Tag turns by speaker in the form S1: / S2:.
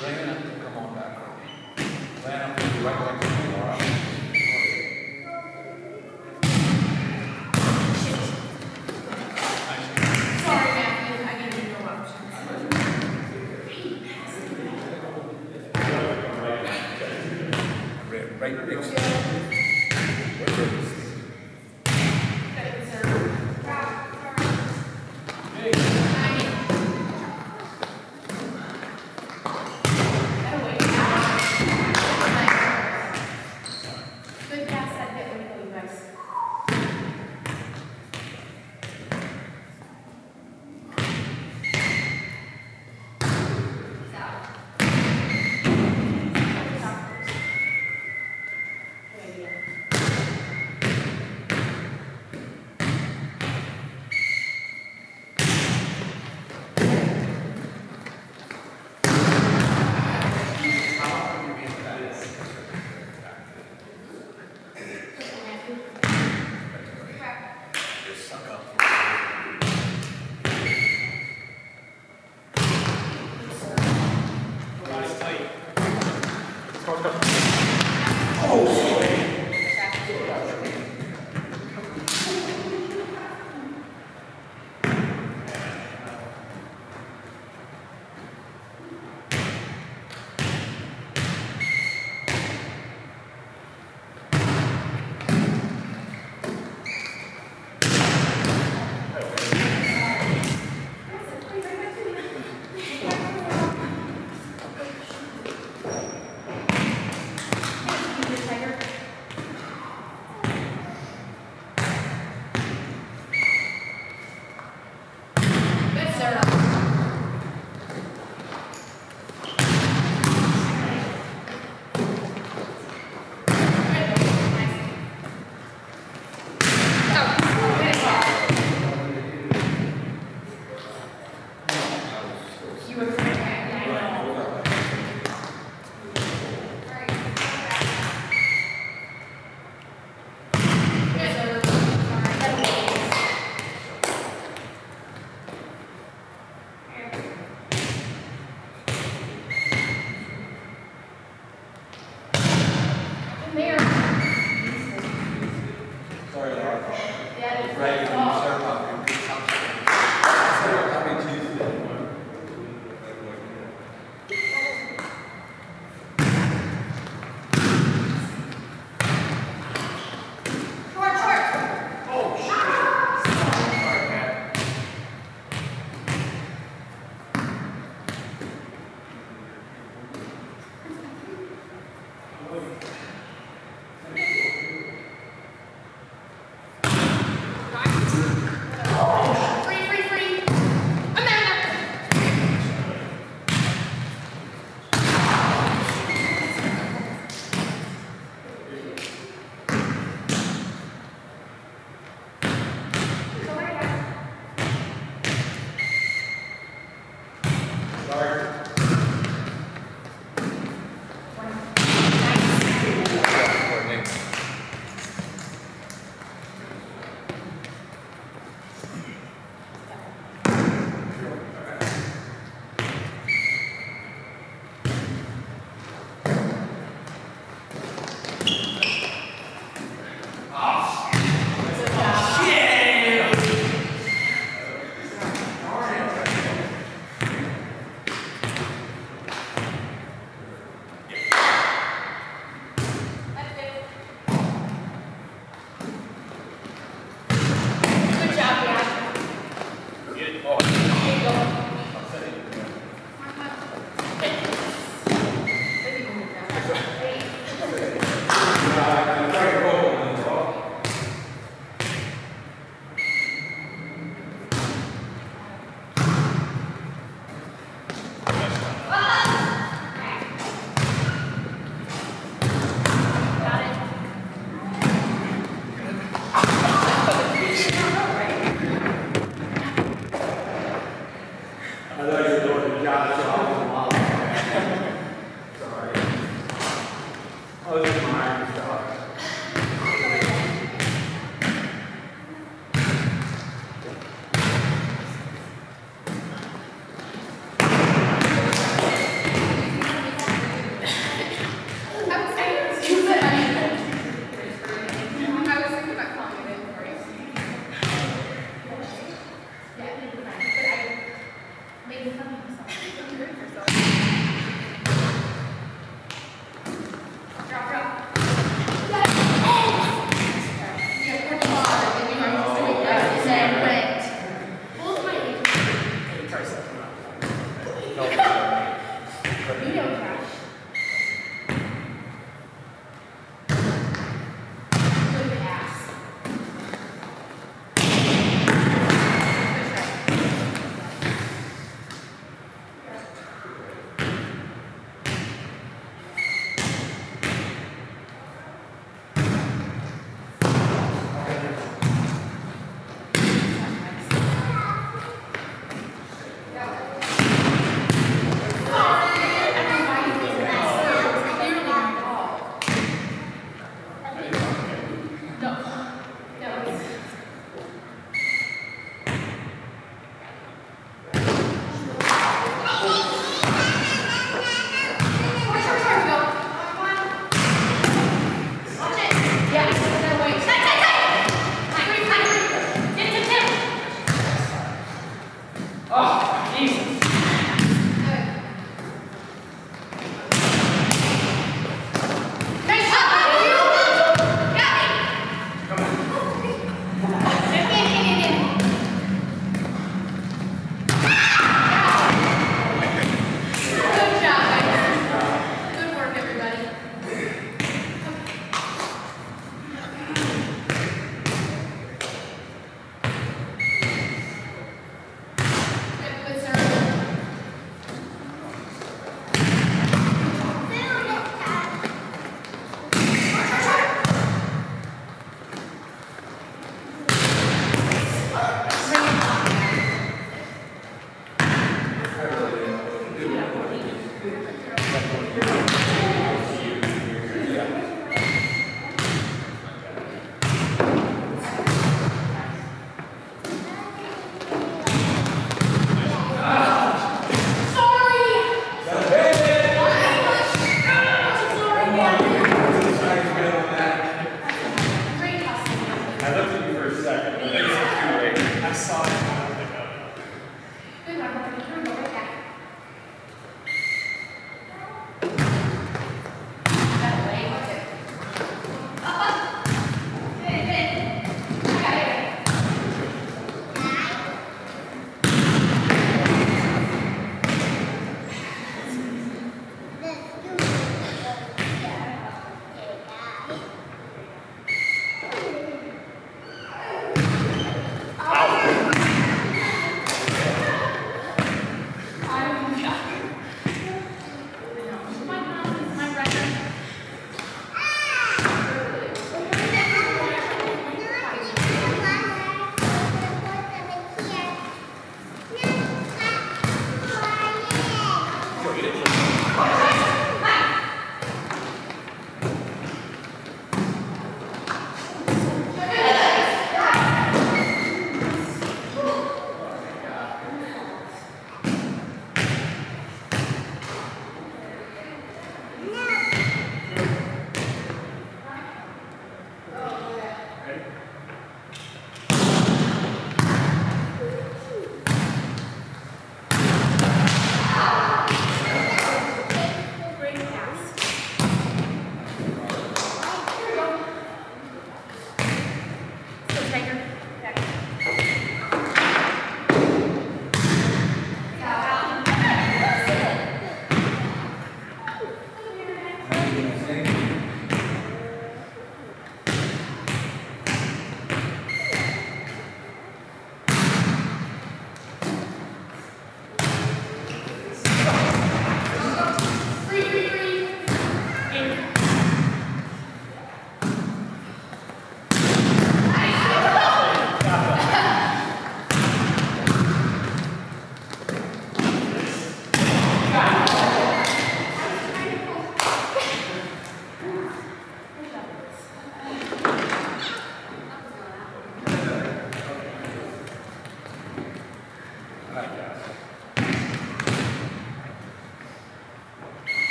S1: Bring it up. Come on back. Line up right leg.